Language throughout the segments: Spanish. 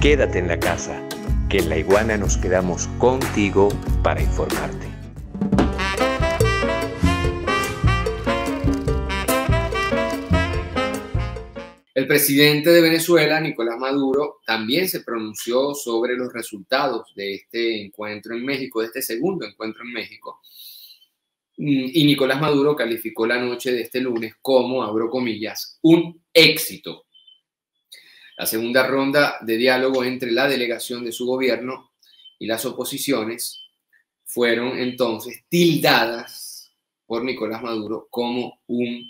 quédate en la casa, que en la iguana nos quedamos contigo para informarte. El presidente de Venezuela, Nicolás Maduro, también se pronunció sobre los resultados de este encuentro en México, de este segundo encuentro en México. Mm, y Nicolás Maduro calificó la noche de este lunes como, abro comillas, un éxito. La segunda ronda de diálogo entre la delegación de su gobierno y las oposiciones fueron entonces tildadas por Nicolás Maduro como un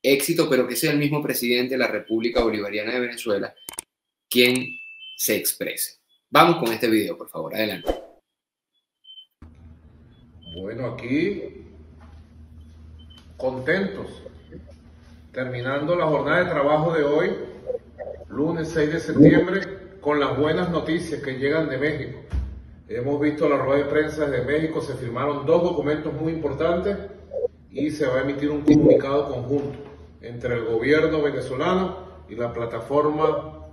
éxito, pero que sea el mismo presidente de la República Bolivariana de Venezuela quien se exprese. Vamos con este video, por favor, adelante. Bueno, aquí contentos, terminando la jornada de trabajo de hoy, lunes 6 de septiembre, con las buenas noticias que llegan de México. Hemos visto la rueda de prensa de México, se firmaron dos documentos muy importantes y se va a emitir un comunicado conjunto entre el gobierno venezolano y la plataforma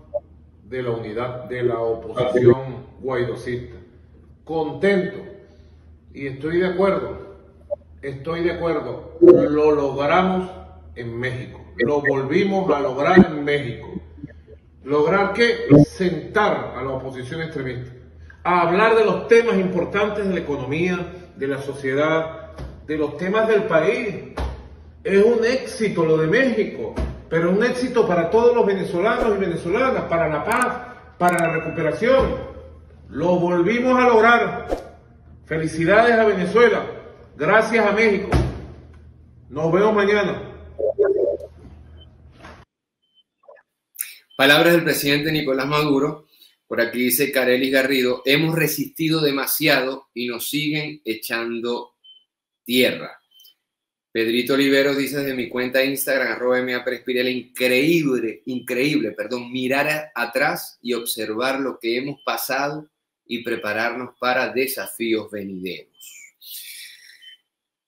de la unidad de la oposición guaidocista. Contento y estoy de acuerdo, estoy de acuerdo, lo logramos en México, lo volvimos a lograr en México. ¿Lograr que Sentar a la oposición extremista, a hablar de los temas importantes de la economía, de la sociedad, de los temas del país, es un éxito lo de México, pero un éxito para todos los venezolanos y venezolanas, para la paz, para la recuperación. Lo volvimos a lograr. Felicidades a Venezuela. Gracias a México. Nos vemos mañana. Palabras del presidente Nicolás Maduro. Por aquí dice Carelis Garrido, hemos resistido demasiado y nos siguen echando tierra. Pedrito Oliveros dice desde mi cuenta de Instagram, arroba MAPRESPIREL, increíble, increíble, perdón, mirar atrás y observar lo que hemos pasado y prepararnos para desafíos venideros.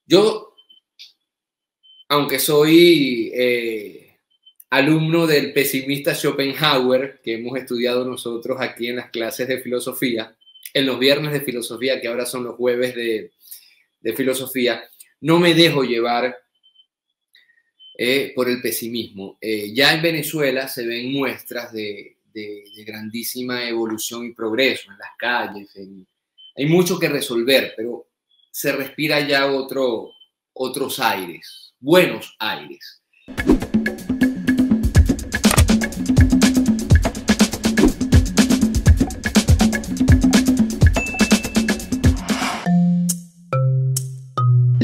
Yo, aunque soy eh, alumno del pesimista Schopenhauer, que hemos estudiado nosotros aquí en las clases de filosofía, en los viernes de filosofía, que ahora son los jueves de, de filosofía, no me dejo llevar eh, por el pesimismo. Eh, ya en Venezuela se ven muestras de, grandísima evolución y progreso en las calles. hay mucho que resolver, pero se respira ya otro, otros aires, buenos aires.